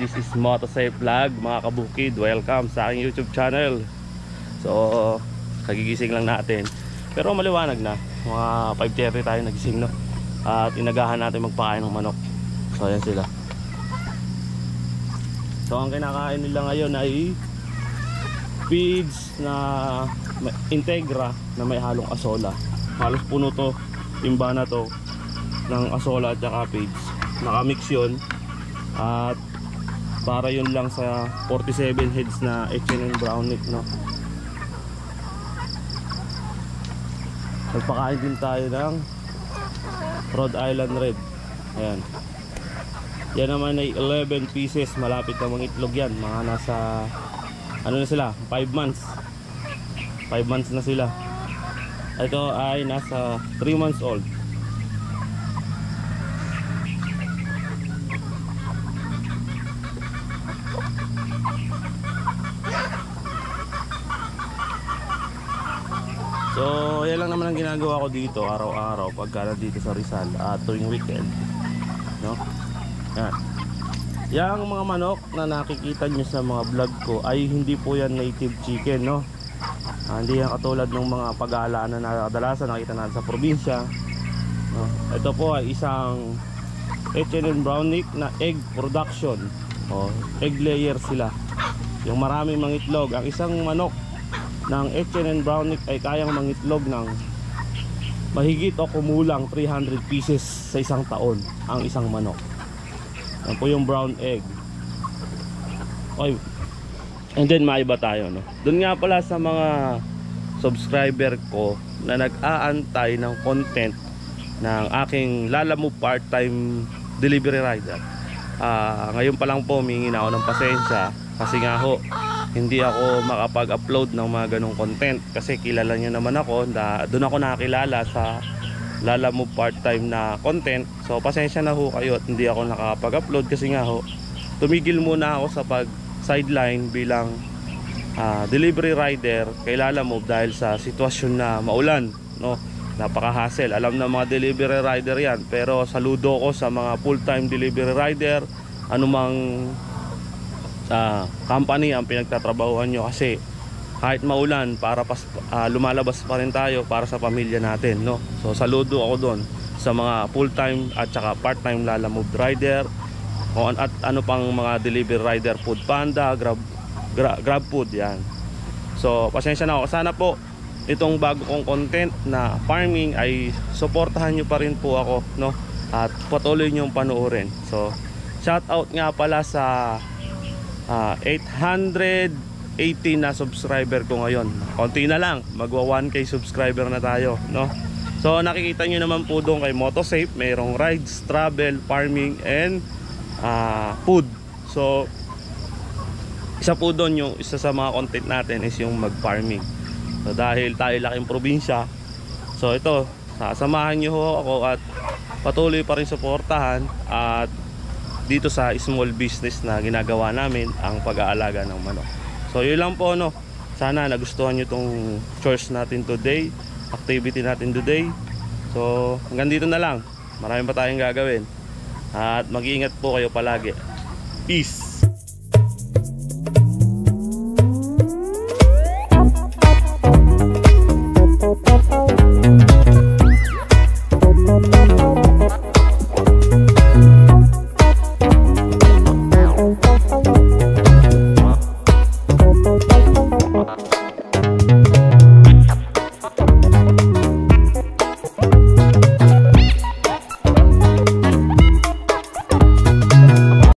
this is Motosafe Vlog Mga kabukid, welcome sa aking YouTube channel. So, kagigising lang natin. Pero maliwanag na. Mga 5.30 tayo nagising no? At inagahan natin magpakain ng manok. So, ayan sila. So, ang kinakain nila ngayon ay Feeds na Integra na may halong asola. Halos puno to. Timba na to ng asola at saka feeds Nakamix yun. At para yun lang sa 47 heads na H&N Brownick no? Nagpakain din tayo ng Rhode Island Red. Ayan. Yan naman ay 11 pieces. Malapit na mga itlog yan. Mga nasa ano na sila? 5 months. 5 months na sila. Ito ay nasa 3 months old Yan lang naman ang ginagawa ko dito araw-araw pagka nandito sa Rizal at tuwing weekend. No? Yan. Yang mga manok na nakikita nyo sa mga vlog ko ay hindi po yan native chicken, no? Ah, hindi yan katulad ng mga pag-aalaan na kadalasan nakita natin sa probinsya. No? Ito po ay isang H&N Brownick na egg production. O, egg layer sila. Yung maraming mangitlog. Ang isang manok ng H&N Brownick ay kayang mangitlog ng mahigit o kumulang 300 pieces sa isang taon ang isang manok. Yan po yung brown egg. Okay. And then maiba tayo no. Doon nga pala sa mga subscriber ko na nag-aantay ng content ng aking Lalamove part-time delivery rider. Ah, ngayon pa lang po humingi na ako ng pasensya kasi nga ho hindi ako makapag-upload ng mga ganong content kasi kilala nyo naman ako na doon ako nakakilala sa Lala Move part-time na content. So pasensya na ho kayo at hindi ako nakapag-upload kasi nga ho tumigil muna ako sa pag sideline bilang ah, delivery rider kay Lala Move dahil sa sitwasyon na maulan no? Napaka-hassle. Alam na mga delivery rider yan pero saludo ko sa mga full-time delivery rider. Anumang ah, company ang pinagtatrabahuan nyo kasi kahit maulan para pas, ah, lumalabas pa rin tayo para sa pamilya natin no? So saludo ako doon sa mga full time at saka part time lalamove rider o at ano pang mga delivery rider food panda grab gra, grab food yan. So pasensya na ako. Sana po itong bago kong content na farming ay suportahan nyo pa rin po ako no? At patuloy nyo panoorin. So shout out nga pala sa Ah, 880 na subscriber ko ngayon. Konti na lang, magwa 1k subscriber na tayo, no? So nakikita nyo naman po doon kay Motosafe, mayroong rides, travel, farming, and ah, food. So isa po doon yung isa sa mga content natin is yung mag-farming. So dahil tayo laking probinsya, so ito, sasamahan nyo ho ako at patuloy pa rin suportahan at dito sa small business na ginagawa namin ang pag-aalaga ng manok. So yun lang po no. Sana nagustuhan nyo tong chores natin today, activity natin today. So hanggang dito na lang. Marami pa tayong gagawin. At mag-iingat po kayo palagi. Peace!